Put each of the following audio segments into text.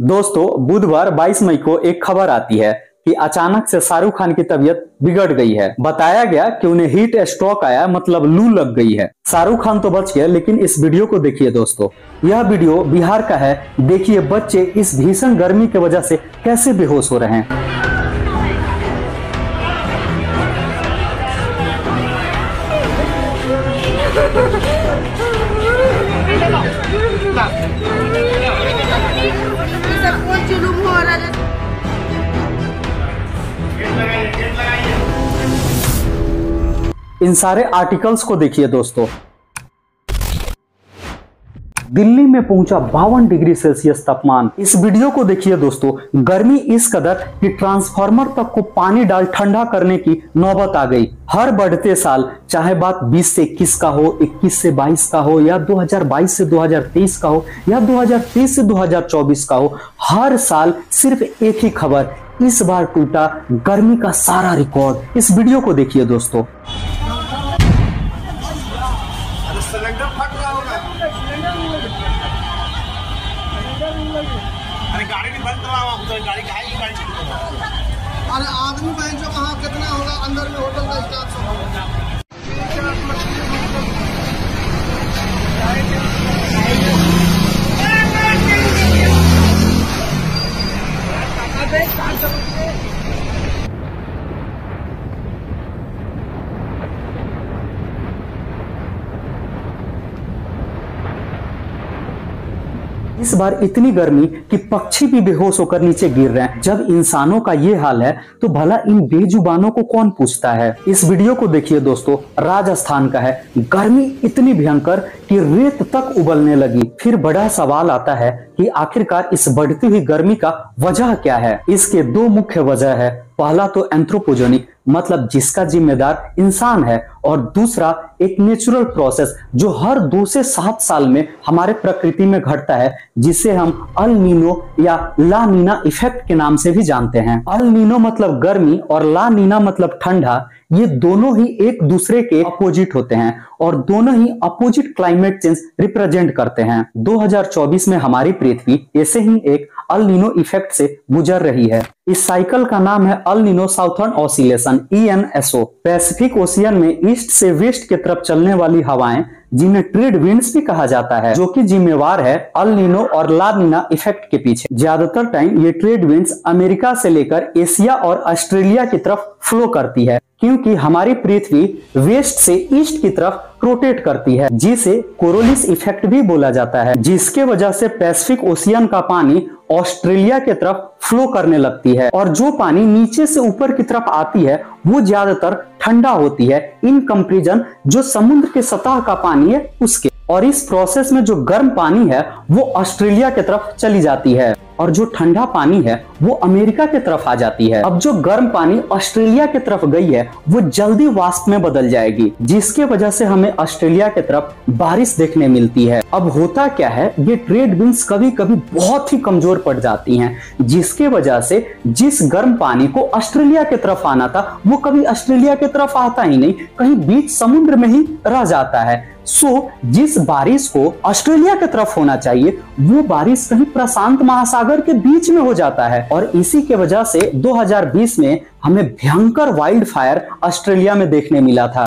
दोस्तों, बुधवार 22 मई को एक खबर आती है कि अचानक से शाहरुख खान की तबीयत बिगड़ गई है। बताया गया कि उन्हें हीट स्ट्रोक आया मतलब लू लग गई है। शाहरुख खान तो बच गए, लेकिन इस वीडियो को देखिए दोस्तों। यह वीडियो बिहार का है। देखिए बच्चे इस भीषण गर्मी की वजह से कैसे बेहोश हो रहे हैं। इन सारे आर्टिकल्स को देखिए दोस्तों। दिल्ली में पहुँचा बावन डिग्री सेल्सियस तापमान। इस वीडियो को देखिए दोस्तों। गर्मी इस कदर कि ट्रांसफार्मर तक को पानी डाल ठंडा करने की नौबत आ गई। हर बढ़ते साल, चाहे बात 20 से 21 का हो 21 से 22 का हो, या 2022 से 2023 का हो, या 2023 से 2024 का हो, हर साल सिर्फ़ एक ही खबर, इस बार टूटा गर्मी का सारा रिकॉर्ड इस वीडियो को देखिए दोस्तों। बार इतनी गर्मी कि पक्षी भी बेहोश होकर नीचे गिर रहे हैं। जब इंसानों का ये हाल है तो भला इन बेजुबानों को कौन पूछता है? इस वीडियो को देखिए दोस्तों, राजस्थान का है। गर्मी इतनी भयंकर कि रेत तक उबलने लगी। फिर बड़ा सवाल आता है कि आखिरकार इस बढ़ती हुई गर्मी का वजह क्या है? इसके दो मुख्य वजह है। पहला तो एंथ्रोपोजेनिक मतलब जिसका जिम्मेदार इंसान है, और दूसरा एक नेचुरल प्रोसेस जो हर दो से सात साल में हमारे प्रकृति में घटता है, जिसे हम अल नीनो या ला नीना इफ़ेक्ट के नाम से भी जानते हैं। अल नीनो मतलब गर्मी, और ला नीना मतलब ठंडा ये दोनों ही एक दूसरे के अपोजिट होते हैं और दोनों ही अपोजिट क्लाइमेट चेंज रिप्रेजेंट करते हैं। 2024 में हमारी पृथ्वी ऐसे ही एक अल नीनो इफ़ेक्ट से गुजर रही है। इस साइकिल का नाम है El Nino southern oscillation E N SO pacific ocean में ईस्ट से वेस्ट की तरफ़ चलने वाली हवाएँ जिन्हें ट्रेड विंड्स भी कहा जाता है, जो कि जिम्मेवार है अल नीनो और लादीना इफ़ेक्ट के पीछे। ज़्यादातर टाइम ये ट्रेड विंड्स अमेरिका से लेकर एशिया और ऑस्ट्रेलिया की तरफ़ फ्लो करती है, क्योंकि हमारी पृथ्वी वेस्ट से ईस्ट की तरफ़ रोटेट करती है, जिसे कोरोलिस इफ़ेक्ट भी बोला जाता है, जिसके वजह से पैसिफिक ओशियन का पानी ऑस्ट्रेलिया के तरफ़ फ्लो करने लगती है और जो पानी नीचे से ऊपर की तरफ़ आती है, वो ज़्यादातर ठंडा होती है, इन कंपेरिजन जो समुद्र के सतह का पानी है, उसके। और इस प्रोसेस में जो गर्म पानी है, वो ऑस्ट्रेलिया की तरफ़ चली जाती है। और जो ठंडा पानी है, वो अमेरिका की तरफ़ आ जाती है। अब जो गर्म पानी ऑस्ट्रेलिया की तरफ़ गई है, वो जल्दी वाष्प में बदल जाएगी, जिसके वजह से हमें ऑस्ट्रेलिया की तरफ़ बारिश देखने मिलती है। अब होता क्या है, ये ट्रेड विंड्स कभी कभी बहुत ही कमज़ोर पड़ जाती हैं, जिसके वजह से जिस गर्म पानी को ऑस्ट्रेलिया की तरफ़ आना था, वो कभी ऑस्ट्रेलिया की तरफ़ आता ही नहीं, कहीं बीच समुद्र में ही रह जाता है। सो, जिस बारिश को ऑस्ट्रेलिया की तरफ़ होना चाहिए, वो बारिश कहीं प्रशांत महासागर के बीच में हो जाता है और इसी के वजह से 2020 में हमें भयंकर वाइल्ड फायर ऑस्ट्रेलिया में देखने मिला था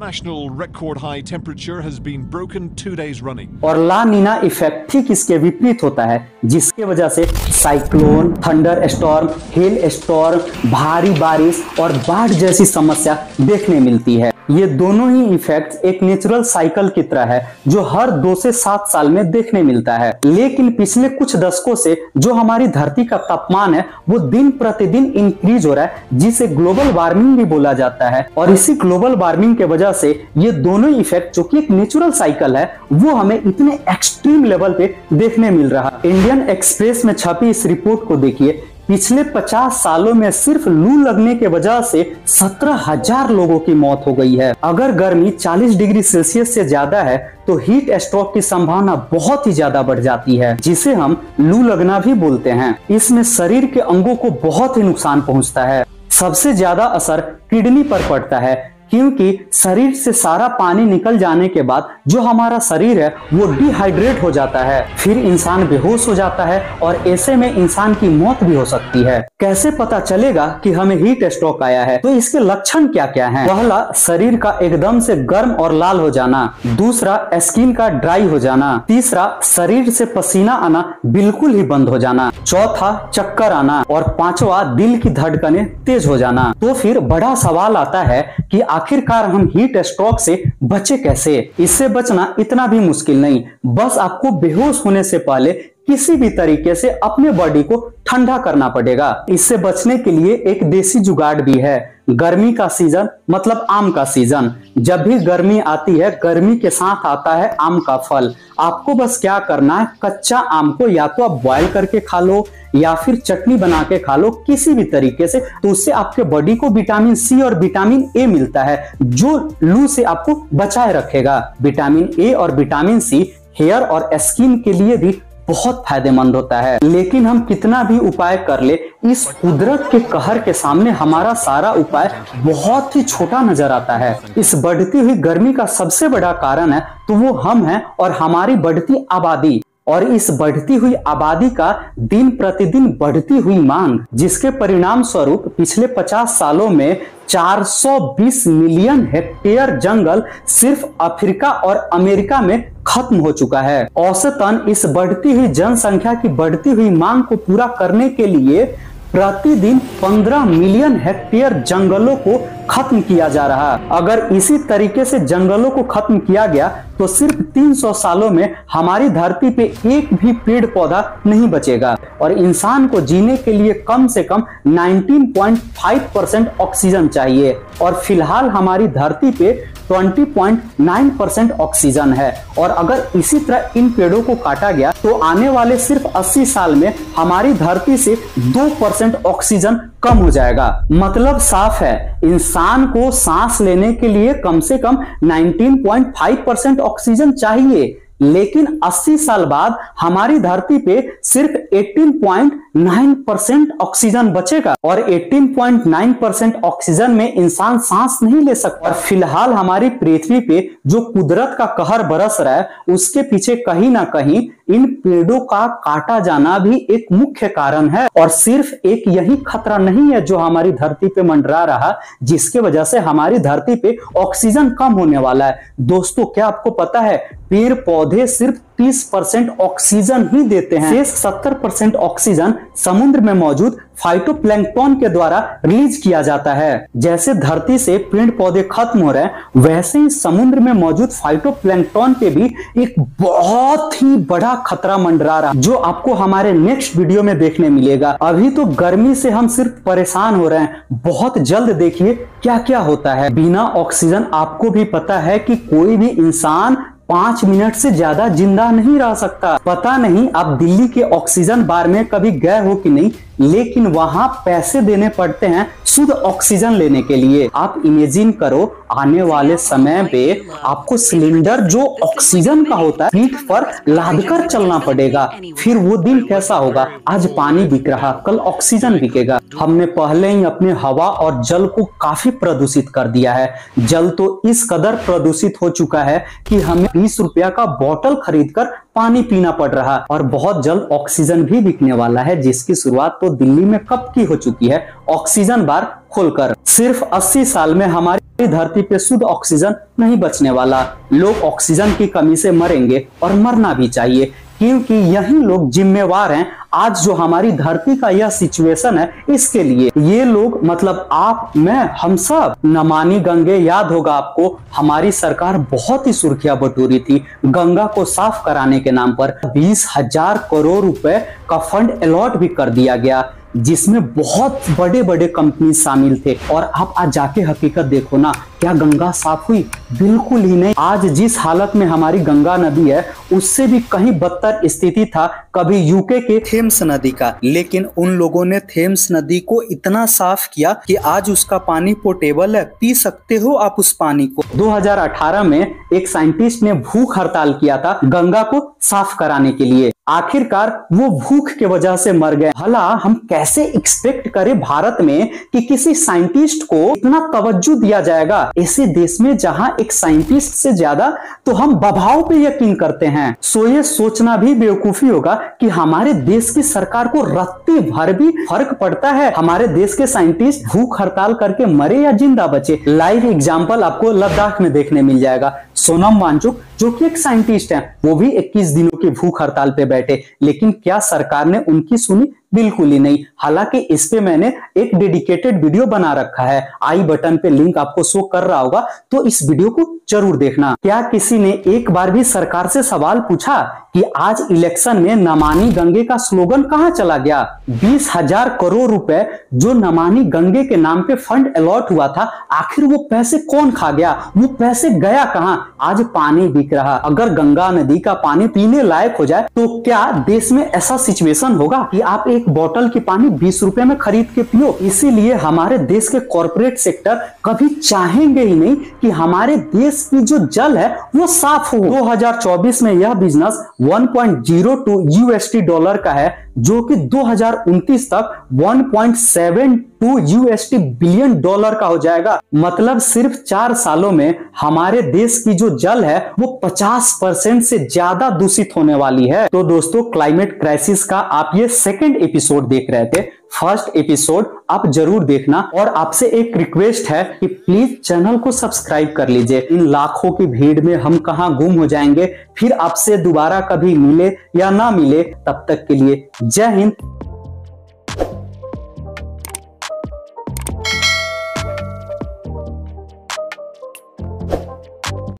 National record high temperature has been broken two days running. और ला नीना इफ़ेक्ट ठीक इसके विपरीत होता है जिसके वजह से cyclone thunder storm hailstorm भारी बारिश और बाढ़ जैसी समस्या देखने मिलती है ये दोनों ही इफेक्ट्स एक नेचुरल साइकिल की तरह है, जो हर दो से सात साल में देखने मिलता है। लेकिन पिछले कुछ दशकों से जो हमारी धरती का तापमान है, वो दिन प्रतिदिन इंक्रीज हो रहा है, जिसे ग्लोबल वार्मिंग भी बोला जाता है। और इसी ग्लोबल वार्मिंग के वजह से ये दोनों इफ़ेक्ट जो कि एक नेचुरल साइकिल है, वो हमें इतने एक्सट्रीम लेवल पे देखने मिल रहा इंडियन एक्सप्रेस में छपी इस रिपोर्ट को देखिए। पिछले 50 सालों में सिर्फ़ लू लगने के वजह से सत्रह हज़ार लोगों की मौत हो गई है। अगर गर्मी 40 डिग्री सेल्सियस से ज़्यादा है तो हीट स्ट्रोक की संभावना बहुत ही ज़्यादा बढ़ जाती है, जिसे हम लू लगना भी बोलते हैं। इसमें शरीर के अंगों को बहुत ही नुकसान पहुँचता है। सबसे ज़्यादा असर किडनी पर पड़ता है क्योंकि शरीर से सारा पानी निकल जाने के बाद जो हमारा शरीर है, वो डिहाइड्रेट हो जाता है। फिर इंसान बेहोश हो जाता है और ऐसे में इंसान की मौत भी हो सकती है। कैसे पता चलेगा कि हमें हीट स्ट्रोक आया है? तो इसके लक्षण क्या क्या हैं? पहला, शरीर का एकदम से गर्म और लाल हो जाना। दूसरा स्किन का ड्राई हो जाना। तीसरा, शरीर से पसीना आना, बिल्कुल ही बंद हो जाना। चौथा, चक्कर आना। और पांचवा, दिल की धड़कने तेज हो जाना। तो फिर बड़ा सवाल आता है कि आखिरकार हम हीट स्ट्रोक से बचे कैसे? इससे बचना इतना भी मुश्किल नहीं। बस आपको बेहोश होने से पहले किसी भी तरीके से अपने बॉडी को ठंडा करना पड़ेगा। इससे बचने के लिए एक देसी जुगाड़ भी है। गर्मी का सीज़न मतलब आम का सीज़न जब भी गर्मी आती है, गर्मी के साथ आता है आम का फल। आपको बस क्या करना है, कच्चा आम को या तो आप बॉयल करके खा लो, या फिर चटनी बना के खा लो, किसी भी तरीके से तो उससे आपके बॉडी को विटामिन सी और विटामिन ए मिलता है, जो लू से आपको बचाए रखेगा। विटामिन ए और विटामिन सी हेयर और स्किन के लिए भी बहुत फ़ायदेमंद होता है। लेकिन हम कितना भी उपाय कर ले, इस कुदरत के कहर के सामने हमारा सारा उपाय बहुत ही छोटा नज़र आता है। इस बढ़ती हुई गर्मी का सबसे बड़ा कारण है तो वो हम हैं और हमारी बढ़ती आबादी। और इस बढ़ती हुई आबादी का दिन प्रतिदिन बढ़ती हुई मांग, जिसके परिणाम स्वरूप पिछले 50 सालों में 420 मिलियन हेक्टेयर जंगल सिर्फ़ अफ्रीका और अमेरिका में खत्म हो चुका है। औसतन इस बढ़ती हुई जनसंख्या की बढ़ती हुई मांग को पूरा करने के लिए प्रतिदिन 15 मिलियन हेक्टेयर जंगलों को खत्म किया जा रहा। अगर इसी तरीके से जंगलों को खत्म किया गया तो सिर्फ़ 300 सालों में हमारी धरती पे एक भी पेड़ पौधा नहीं बचेगा। और इंसान को जीने के लिए कम से कम 19.5 परसेंट ऑक्सीजन चाहिए। और फ़िलहाल हमारी धरती पे 20.9 परसेंट ऑक्सीजन है। और अगर इसी तरह इन पेड़ों को काटा गया तो आने वाले सिर्फ़ 80 साल में हमारी धरती से 2 परसेंट ऑक्सीजन कम हो जाएगा। मतलब साफ़ है, इंसान को सांस लेने के लिए कम से कम 19.5 परसेंट ऑक्सीजन चाहिए। लेकिन 80 साल बाद हमारी धरती पे सिर्फ़ 18.9 परसेंट ऑक्सीजन बचेगा और 18.9 परसेंट ऑक्सीजन में इंसान सांस नहीं ले सकता। और फ़िलहाल हमारी पृथ्वी पे जो कुदरत का कहर बरस रहा है, उसके पीछे कहीं ना कहीं इन पेड़ों का काटा जाना भी एक मुख्य कारण है। और सिर्फ़ एक यही खतरा नहीं है जो हमारी धरती पे मंडरा रहा, जिसके वजह से हमारी धरती पे ऑक्सीजन कम होने वाला है। दोस्तों, क्या आपको पता है पेड़ पौधे सिर्फ़ 30 परसेंट ऑक्सीजन ही देते हैं। शेष 70 परसेंट ऑक्सीजन समुद्र में मौजूद फाइटोप्लैंक्टन के द्वारा रिलीज़ किया जाता है। जैसे धरती से पेड़ पौधे खत्म हो रहे हैं, वैसे ही समुद्र में मौजूद फाइटोप्लैंक्टन पे भी एक बहुत ही बड़ा खतरा मंडरा रहा जो आपको हमारे नेक्स्ट वीडियो में देखने मिलेगा। अभी तो गर्मी से हम सिर्फ़ परेशान हो रहे हैं। बहुत जल्द देखिए क्या क्या होता है। बिना ऑक्सीजन आपको भी पता है कि कोई भी इंसान पाँच मिनट से ज़्यादा ज़िंदा नहीं रह सकता। पता नहीं आप दिल्ली के ऑक्सीजन बार में कभी गए हो कि नहीं। लेकिन वहाँ पैसे देने पड़ते हैं शुद्ध ऑक्सीजन लेने के लिए। आप इमेजिन करो, आने वाले समय पे आपको सिलेंडर जो ऑक्सीजन का होता है पीठ पर लाद कर चलना पड़ेगा। फिर वो दिन कैसा होगा? आज पानी बिक रहा, कल ऑक्सीजन बिकेगा हमने पहले ही अपने हवा और जल को काफ़ी प्रदूषित कर दिया है। जल तो इस कदर प्रदूषित हो चुका है कि हमें बीस रुपया का बोतल खरीद कर पानी पीना पड़ रहा और बहुत जल्द ऑक्सीजन भी बिकने वाला है, जिसकी शुरुआत तो दिल्ली में कब की हो चुकी है, ऑक्सीजन बार खोलकर। सिर्फ़ 80 साल में हमारी धरती पे शुद्ध ऑक्सीजन नहीं बचने वाला। लोग ऑक्सीजन की कमी से मरेंगे और मरना भी चाहिए। क्योंकि यही लोग जिम्मेवार हैं। आज जो हमारी धरती का यह सिचुएशन है, इसके लिए। ये लोग मतलब आप, मैं, हम सब नमानी गंगे याद होगा आपको, हमारी सरकार बहुत ही सुर्खिया बटोरी थी गंगा को साफ़ कराने के नाम पर। बीस हज़ार करोड़ रुपए का फंड अलॉट भी कर दिया गया। जिसमें बहुत बड़े बड़े कंपनी शामिल थे। और आप आज जाके हकीकत देखो ना, क्या गंगा साफ़ हुई? बिल्कुल ही नहीं। आज जिस हालत में हमारी गंगा नदी है, उससे भी कहीं बदतर स्थिति था, कभी यूके के थेम्स नदी का। लेकिन उन लोगों ने थेम्स नदी को इतना साफ़ किया कि आज उसका पानी पोर्टेबल है। पी सकते हो आप उस पानी को। 2018 में एक साइंटिस्ट ने भूख हड़ताल किया था गंगा को साफ़ कराने के लिए। आखिरकार वो भूख के वजह से मर गए। भला हम कैसे एक्सपेक्ट करें भारत में कि किसी साइंटिस्ट को इतना तवज्जो दिया जाएगा? ऐसे देश में जहाँ एक साइंटिस्ट से ज़्यादा तो हम बभाव पे यकीन करते हैं। सो ये सोचना भी बेवकूफ़ी होगा कि हमारे देश की सरकार को रत्ती भर भी फ़र्क पड़ता है। हमारे देश के साइंटिस्ट भूख हड़ताल करके मरे या ज़िंदा बचे। लाइव एग्ज़ाम्पल आपको लद्दाख में देखने मिल जाएगा। सोनम वांचुक जो कि एक साइंटिस्ट हैं, वो भी 21 दिनों की भूख हड़ताल पे बैठे। लेकिन क्या सरकार ने उनकी सुनी? बिल्कुल ही नहीं। हालाँकि इस पे मैंने एक डेडिकेटेड वीडियो बना रखा है। आई बटन पे लिंक आपको शो कर रहा होगा तो इस वीडियो को ज़रूर देखना। क्या किसी ने एक बार भी सरकार से सवाल पूछा कि आज इलेक्शन में नमानी गंगे का स्लोगन कहाँ चला गया? बीस हज़ार करोड़ रुपए जो नमानी गंगे के नाम पे फंड अलॉट हुआ था, आखिर वो पैसे कौन खा गया? वो पैसे गया कहाँ? आज पानी बिक रहा। अगर गंगा नदी का पानी पीने लायक हो जाए तो क्या देश में ऐसा सिचुएशन होगा कि आप एक बोतल की पानी बीस रुपए में खरीद के पियो। इसीलिए हमारे देश के कॉरपोरेट सेक्टर कभी चाहेंगे ही नहीं कि हमारे देश की जो जल है, वो साफ़ हो। 2024 में यह बिज़नेस 1.02 यूएसटी डॉलर का है, जो कि 2029 तक 1.72 यूएसटी बिलियन डॉलर का हो जाएगा। मतलब सिर्फ़ चार सालों में हमारे देश की जो जल है, वो 50 परसेंट से ज़्यादा दूषित होने वाली है। तो दोस्तों क्लाइमेट क्राइसिस का आप ये सेकेंड एपिसोड देख रहे थे। फ़र्स्ट एपिसोड आप ज़रूर देखना और आपसे एक रिक्वेस्ट है कि प्लीज़ चैनल को सब्सक्राइब कर लीजिए। इन लाखों की भीड़ में हम कहा गुम हो जाएँगे? फिर आपसे दोबारा कभी मिले या ना मिले, तब तक के लिए जय हिंद।